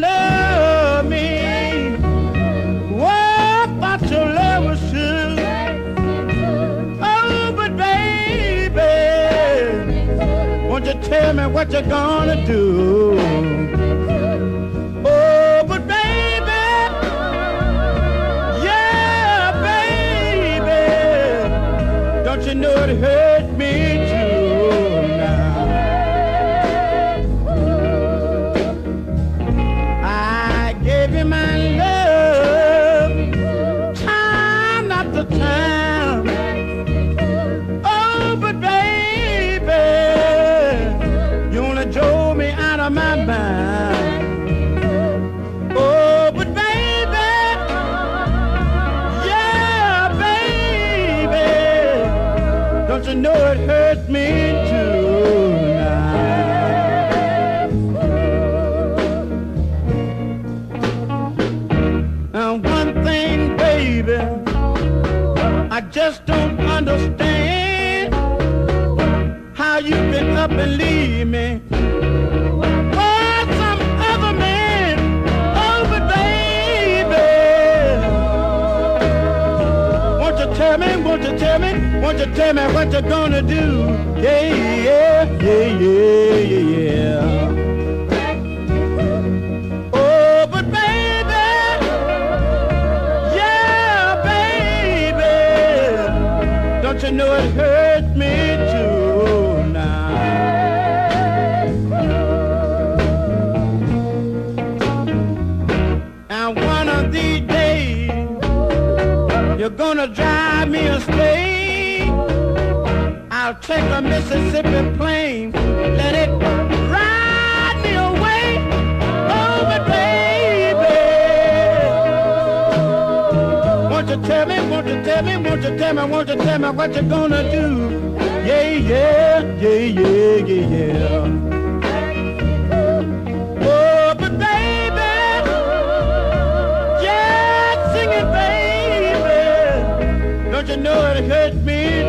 love me. What about your love was true? Oh, but baby, won't you tell me what you're gonna do? Oh, but baby, yeah, baby, don't you know it hurt me understand how you can up and leave me. Won't you tell me, won't you tell me what you're gonna do? Yeah, yeah, yeah, yeah, yeah, yeah. Oh, but baby, yeah, baby, don't you know it hurt me you're gonna drive me astray. I'll take a Mississippi plane, let it ride me away. Oh, but baby, won't you tell me, won't you tell me, won't you tell me, won't you tell me what you're gonna do? Yeah, yeah, yeah, yeah, yeah, yeah. you know it hurt me.